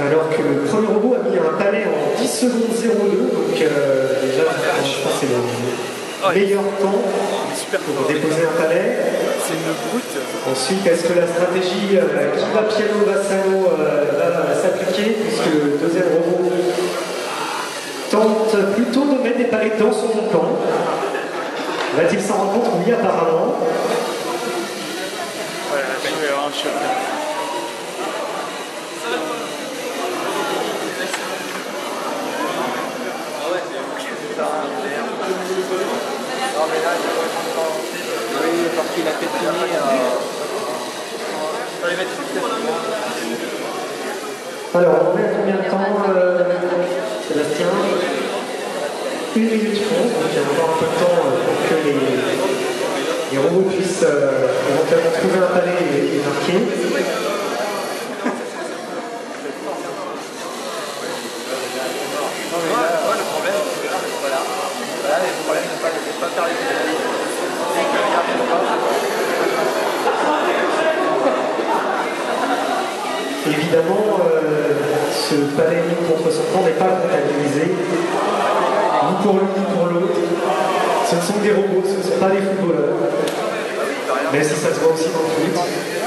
Alors que le premier robot a mis un palais en 10 secondes 02, donc euh, déjà, je pense que c'est le meilleur temps pour déposer un palais. C'est une brute. Ensuite, est-ce que la stratégie euh, qui va piano Vassano euh, va s'appliquer puisque le deuxième robot tente plutôt de mettre des palais dans son camp Va-t-il s'en rendre compte? Oui, apparemment. Voilà, je vais avoir un choc. Non mais là, oui, parce qu'il a pétiné. Alors, on met combien de temps, euh, Sébastien? 1 minute 11, donc il y a encore un peu de temps euh, pour que les, les robots puissent euh, éventuellement trouver un palais et, et marquer. Évidemment, euh, ce palais contre son camp n'est pas comptabilisé, ni pour sont des robots, ce ne sont pas des footballeurs. Mais si ça se voit aussi dans le foot.